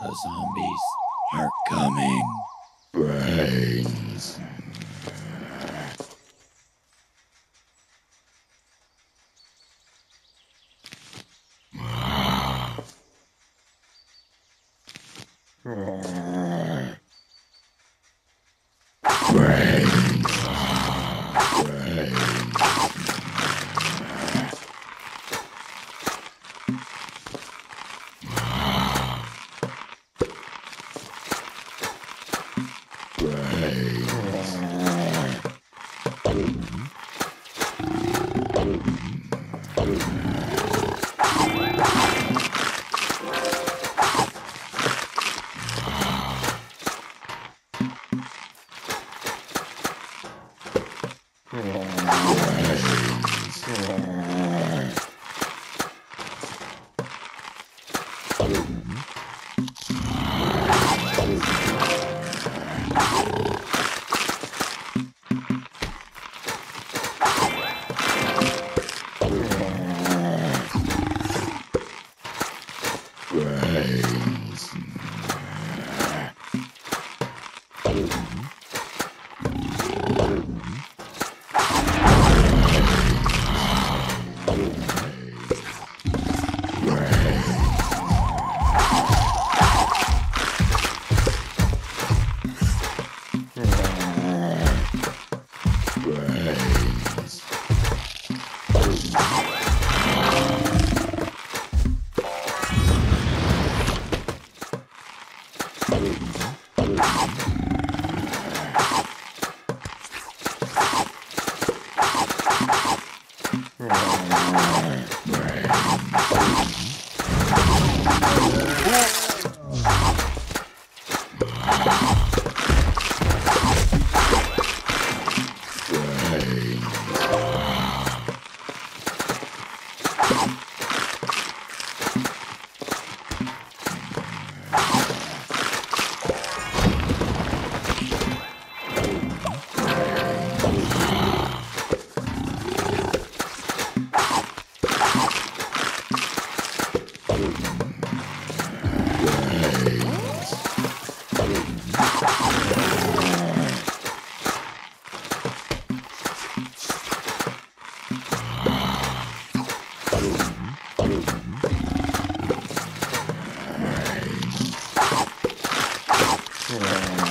The zombies are coming. Brains. Brains. Yeah. Hey. Yeah.